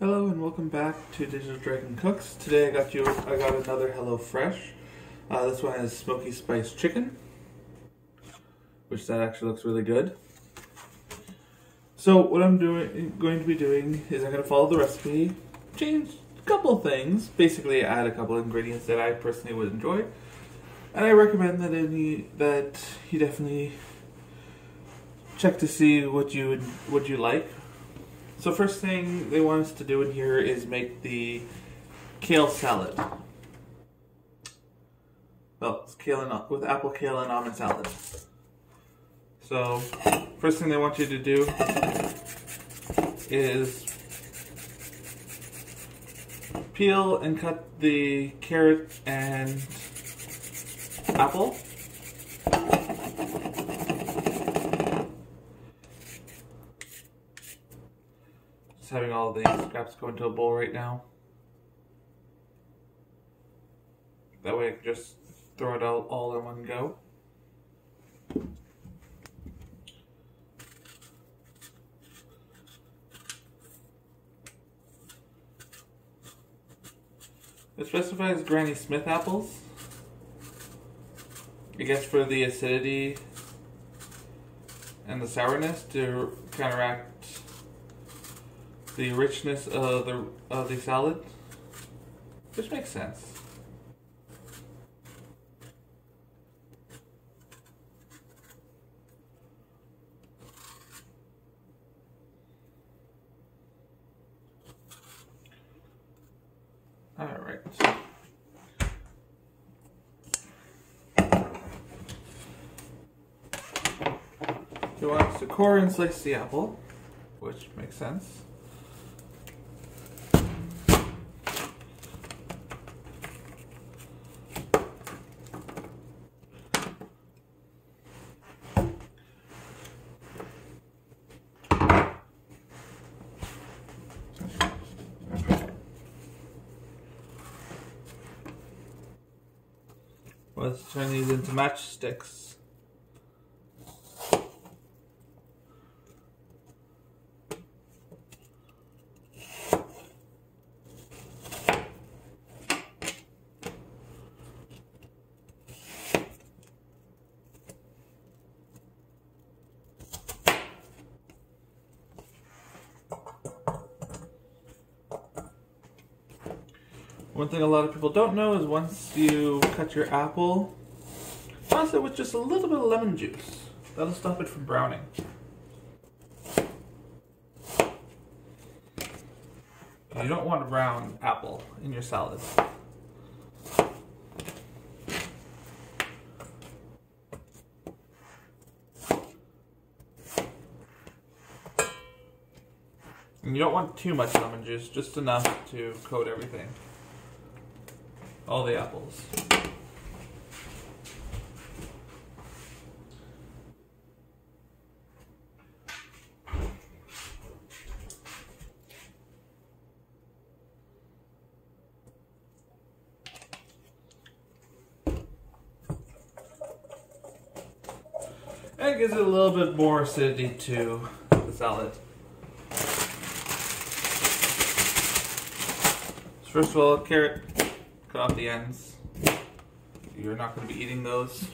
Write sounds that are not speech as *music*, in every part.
Hello and welcome back to Digital Dragon Cooks. Today I got you I got another Hello Fresh. Uh, this one is smoky spice chicken, which that actually looks really good. So what I'm doing going to be doing is I'm going to follow the recipe, change a couple things, basically add a couple ingredients that I personally would enjoy, and I recommend that any that you definitely check to see what you would what you like so first thing they want us to do in here is make the kale salad. Well, it's kale and with apple, kale, and almond salad. So first thing they want you to do is peel and cut the carrot and apple. Having all the scraps go into a bowl right now. That way I can just throw it out all in one go. It specifies Granny Smith apples. I guess for the acidity and the sourness to counteract the richness of the of the salad, which makes sense. All right. He wants to core and slice the apple, which makes sense. Let's turn these into matchsticks. One thing a lot of people don't know is once you cut your apple, toss it with just a little bit of lemon juice. That'll stop it from browning. You don't want a brown apple in your salad. And you don't want too much lemon juice, just enough to coat everything all the apples. It gives it a little bit more acidity to the salad. First of all, carrot cut off the ends. You're not going to be eating those.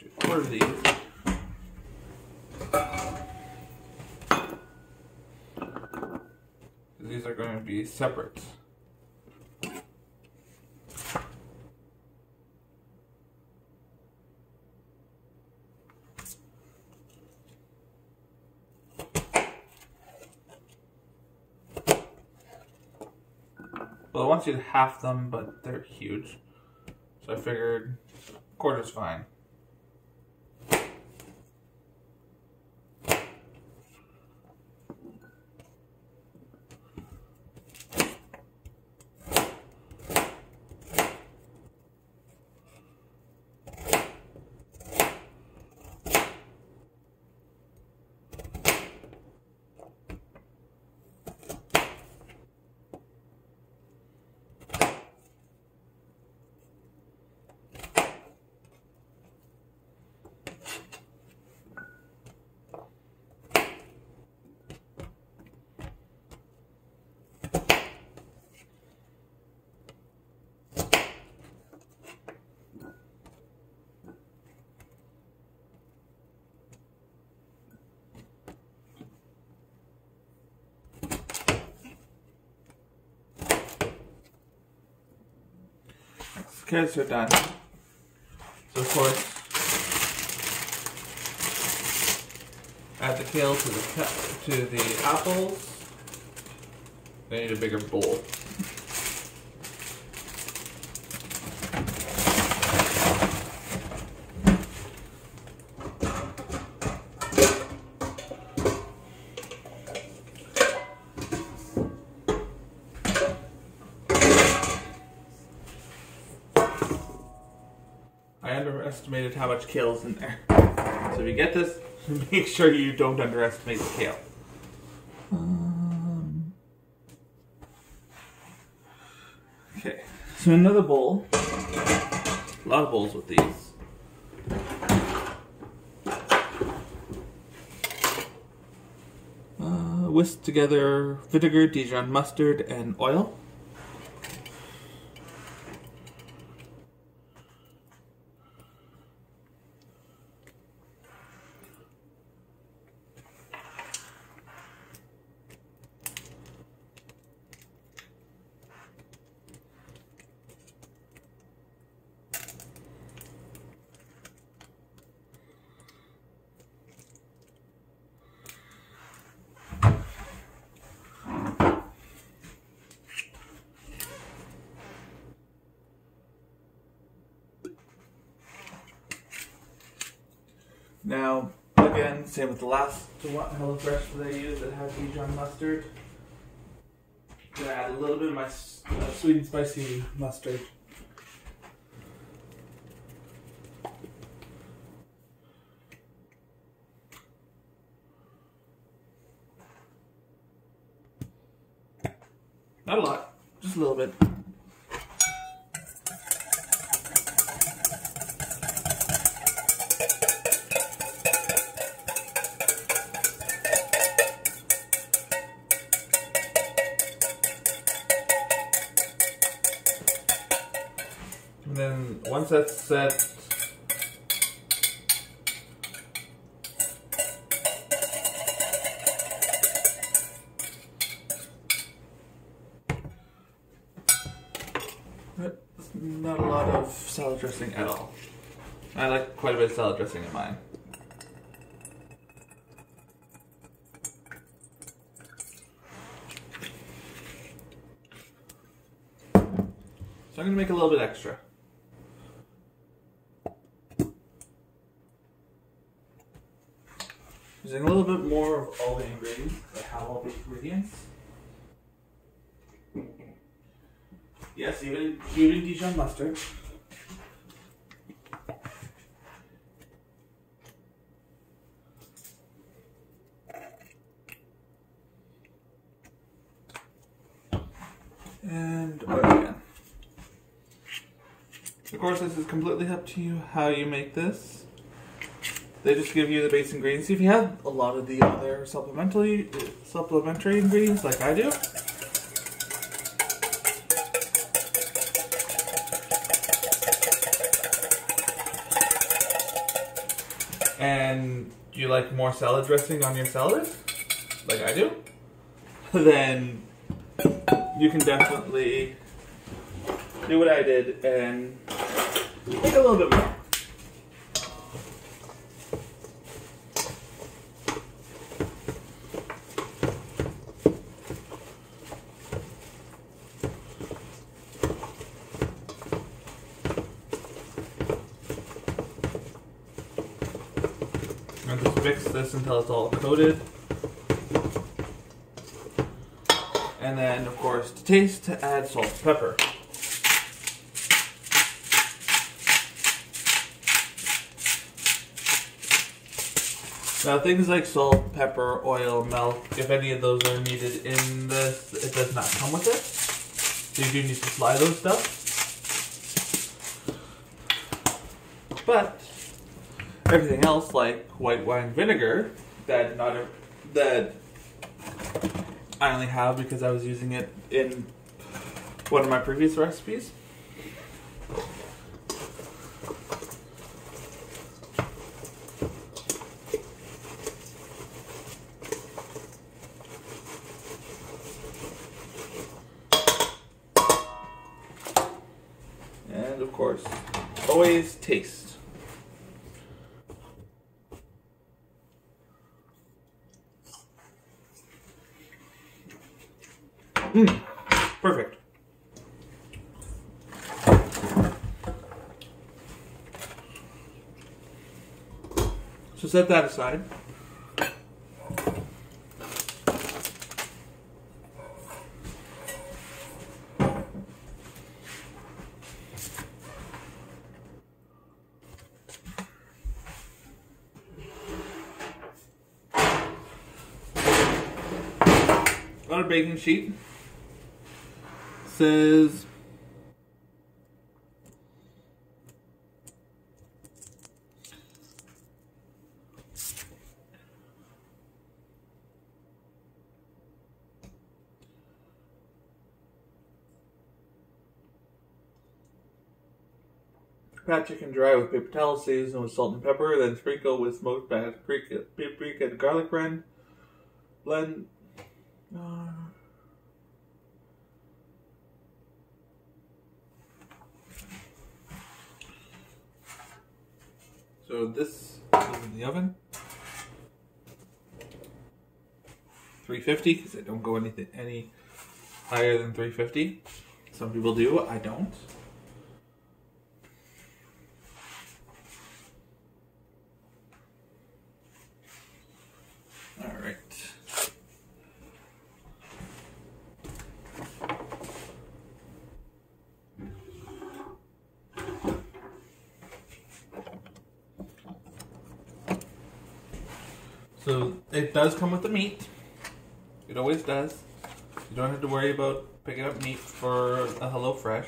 You order these. These are going to be separate. Well, I want you to half them, but they're huge. So I figured quarter's fine. Carrots are done. So of course, add the kale to the to the apples. I need a bigger bowl. I underestimated how much kale is in there. So if you get this, *laughs* make sure you don't underestimate the kale. Um, okay, so another bowl. A lot of bowls with these. Uh, whisk together vinegar, Dijon mustard, and oil. Now, again, same with the last one, HelloFresh that I used that had Dijon mustard. Gonna add a little bit of my uh, sweet and spicy mustard. Not a lot, just a little bit. Then once that's set, not a lot of salad dressing at all. I like quite a bit of salad dressing in mine. So I'm gonna make a little bit extra. Using a little bit more of all the ingredients. I have all the ingredients. Yes, even even Dijon mustard. And oil. Of course, this is completely up to you how you make this. They just give you the base ingredients. If you have a lot of the other supplementary supplementary ingredients like I do, and you like more salad dressing on your salad, like I do, *laughs* then you can definitely do what I did and make a little bit more. Mix this until it's all coated. And then, of course, to taste, to add salt and pepper. Now, things like salt, pepper, oil, milk, if any of those are needed in this, it does not come with it. So you do need to supply those stuff. But everything else, like white wine vinegar, that not a, that I only have because I was using it in one of my previous recipes. And of course, always taste. Set that aside. on a baking sheet says Pat chicken dry with paper towel, season with salt and pepper, then sprinkle with smoked paprika, paprika and garlic blend. Blend uh, so this is in the oven. 350 because I don't go anything any higher than 350. Some people do, I don't. So it does come with the meat. It always does. You don't have to worry about picking up meat for a Hello Fresh.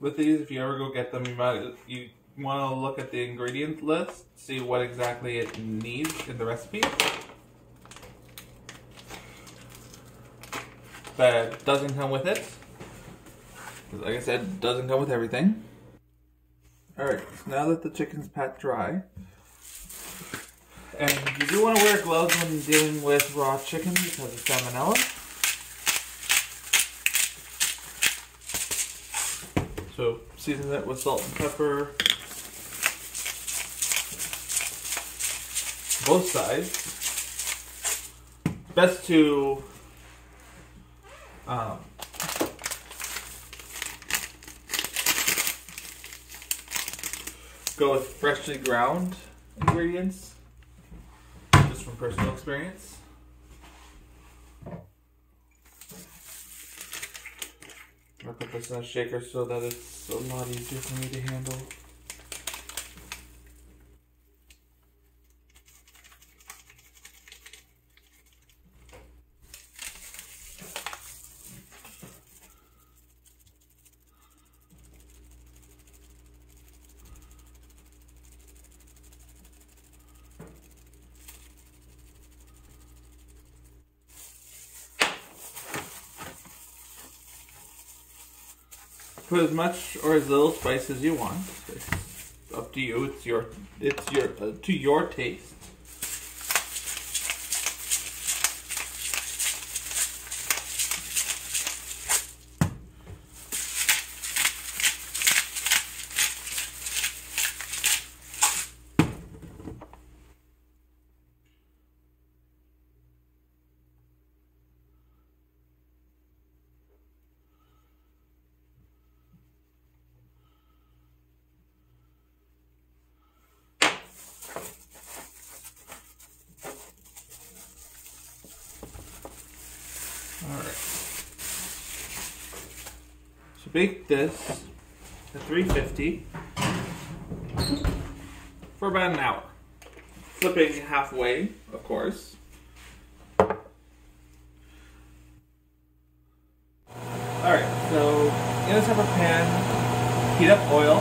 With these, if you ever go get them, you might you want to look at the ingredient list, see what exactly it needs in the recipe. But doesn't come with it. Like I said, doesn't come with everything. Alright, now that the chicken's pat dry, and you do want to wear gloves when dealing with raw chicken because of salmonella. So season it with salt and pepper, both sides. Best to um, go with freshly ground ingredients, just from personal experience. I'll put this in a shaker so that it's a lot easier for me to handle. Put as much or as little spice as you want. It's up to you. It's your it's your uh, to your taste. Bake this at 350 for about an hour. Flipping halfway, of course. Alright, so in a separate pan, heat up oil,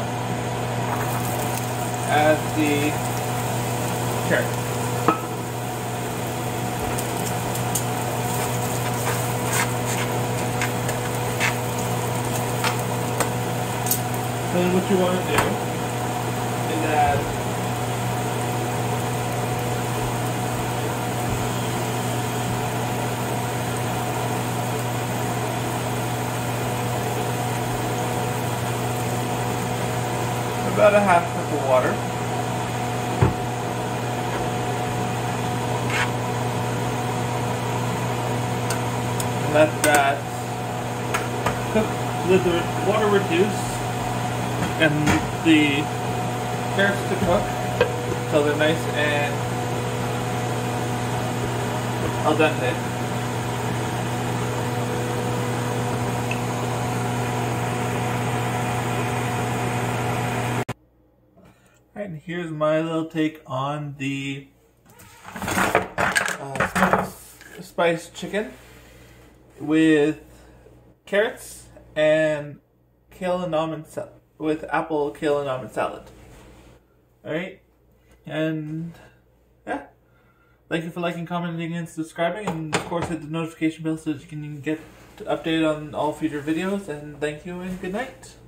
add the carrot. Then what you want to do is add uh, about a half cup of water. Let that cook, let the water reduce and the carrots to cook until they're nice and al dente. and here's my little take on the uh, spice chicken with carrots and kale and almond salad with apple, kale, and almond salad. Alright? And yeah. Thank you for liking, commenting, and subscribing. And of course, hit the notification bell so that you can get updated on all future videos. And thank you and good night.